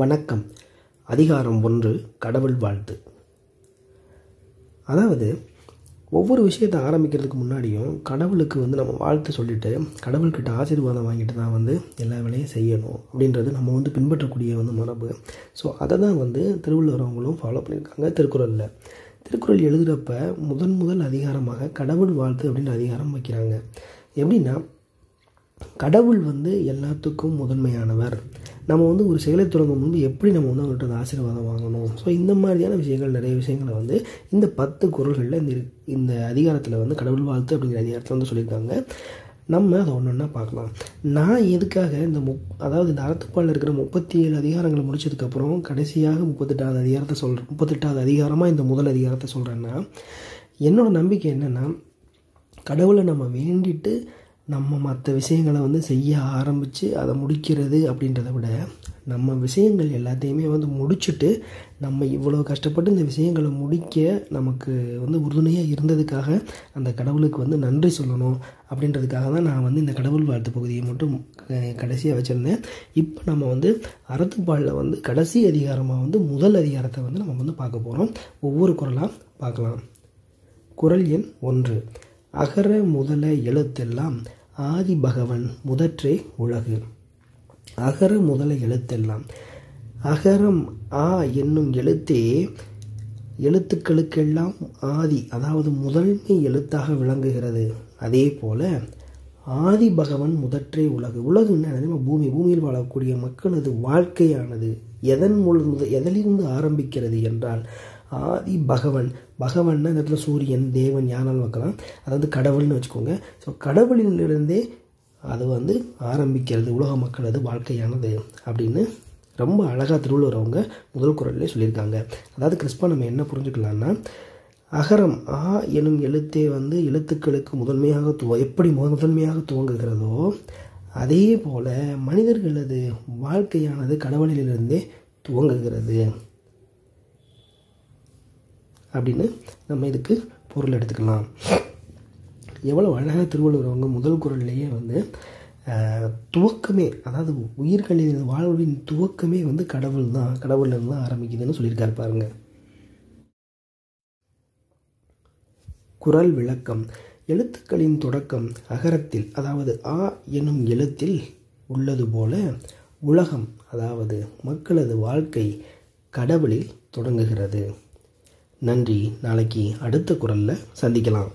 வணக்கம். அதிகாரம் ஒன்று கடவுள் வாழ்த்து. அதாவது ஒவ்வொரு விஷயத்தை ஆரம்பிக்கிறதுக்கு முன்னாடியும் கடவுளுக்கு வந்து நம்ம வாழ்த்து சொல்லிட்டு கடவுள்கிட்ட ஆசீர்வாதம் வாங்கிட்டு தான் வந்து எல்லா வேலையும் செய்யணும் அப்படின்றது நம்ம வந்து பின்பற்றக்கூடிய வந்து மரபு. ஸோ அதை தான் வந்து திருவள்ளுவர் அவங்களும் ஃபாலோ பண்ணியிருக்காங்க திருக்குறளில். திருக்குறள் எழுதுகிறப்ப முதன் முதல் அதிகாரமாக கடவுள் வாழ்த்து அப்படின்னு அதிகாரம் வைக்கிறாங்க. எப்படின்னா கடவுள் வந்து எல்லாத்துக்கும் முதன்மையானவர். நம்ம வந்து ஒரு செயலை தொடங்கும் முன்பு எப்படி நம்ம வந்து அவங்கள்ட்ட ஆசீர்வாதம் வாங்கணும்? ஸோ இந்த மாதிரியான விஷயங்கள் நிறைய விஷயங்களை வந்து இந்த பத்து குரல்களில் இந்த இந்த அதிகாரத்தில் வந்து கடவுள் வாழ்த்து அப்படிங்கிற அதிகாரத்தில் வந்து சொல்லியிருக்காங்க. நம்ம அதை ஒன்று ஒன்றா பார்க்கலாம். நான் எதுக்காக இந்த முப் அதாவது இந்த அறத்துப்பாலில் இருக்கிற முப்பத்தி ஏழு அதிகாரங்களை முடிச்சதுக்கப்புறம் கடைசியாக முப்பத்தெட்டாவது அதிகாரத்தை சொல்கிறேன் முப்பத்தெட்டாவது அதிகாரமாக இந்த முதல் அதிகாரத்தை சொல்கிறேன்னா என்னோடய நம்பிக்கை என்னென்னா கடவுளை நம்ம வேண்டிட்டு நம்ம மற்ற விஷயங்களை வந்து செய்ய ஆரம்பித்து அதை முடிக்கிறது அப்படின்றத விட நம்ம விஷயங்கள் எல்லாத்தையுமே வந்து முடிச்சுட்டு நம்ம இவ்வளோ கஷ்டப்பட்டு இந்த விஷயங்களை முடிக்க நமக்கு வந்து உறுதுணையாக இருந்ததுக்காக அந்த கடவுளுக்கு வந்து நன்றி சொல்லணும் அப்படின்றதுக்காக தான் நான் வந்து இந்த கடவுள் வாழ்த்து பகுதியை மட்டும் கடைசியாக வச்சுருந்தேன். இப்போ நம்ம வந்து அறத்துப்பாலில் வந்து கடைசி அதிகாரமாக வந்து முதல் அதிகாரத்தை வந்து நம்ம வந்து பார்க்க போகிறோம் ஒவ்வொரு குரலாக பார்க்கலாம். குறள் எண் ஒன்று. அகர முதல எழுத்தெல்லாம் ஆதி பகவன் முதற்றே உலகு. அகர முதல எழுத்தெல்லாம். அகரம் ஆ என்னும் எழுத்தே எழுத்துக்களுக்கெல்லாம் ஆதி அதாவது முதன்மை எழுத்தாக விளங்குகிறது. அதே போல ஆதி பகவன் முதற்றே உலகு. உலகு என்ன பூமி. பூமியில் வாழக்கூடிய மக்களது வாழ்க்கையானது எதன் மூலம் எதிலிருந்து ஆரம்பிக்கிறது என்றால் ஆதி பகவன். பகவன்னா இந்த இடத்துல சூரியன் தேவன் யாரால் வைக்கலாம் அதாவது கடவுள்னு வச்சுக்கோங்க. ஸோ கடவுளிலிருந்தே அது வந்து ஆரம்பிக்கிறது உலக மக்களது வாழ்க்கையானது அப்படின்னு ரொம்ப அழகாக திருவள்ளுவர் அவங்க முதல் குரல்லே சொல்லியிருக்காங்க. அதாவது கிறிஸ்பா நம்ம என்ன புரிஞ்சுக்கலாம்னா அகரம் ஆ எனும் எழுத்தே வந்து எழுத்துக்களுக்கு முதன்மையாக துவ எப்படி முத- முதன்மையாக துவங்குகிறதோ அதே போல் மனிதர்களது வாழ்க்கையானது கடவுளிலிருந்தே துவங்குகிறது. அப்படின்னு நம்ம இதுக்கு பொருள் எடுத்துக்கலாம். எவ்வளோ அழகாக திருவள்ளுவர் அவங்க முதல் குரல்லையே வந்து ஆஹ், துவக்கமே அதாவது உயிர்களின் வாழ்வின் துவக்கமே வந்து கடவுள் தான் கடவுள்லேருந்து தான் ஆரம்பிக்குதுன்னு சொல்லியிருக்காரு பாருங்க. குரல் விளக்கம். எழுத்துக்களின் தொடக்கம் அகரத்தில் அதாவது ஆ எனும் எழுத்தில் உள்ளது போல உலகம் அதாவது மக்களது வாழ்க்கை கடவுளில் தொடங்குகிறது. நன்றி. நாளைக்கு அடுத்த குரலில் சந்திக்கலாம்.